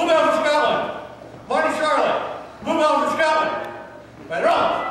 Bluebell for Scotland. Marty Charlotte. Bluebell for Scotland. Right on.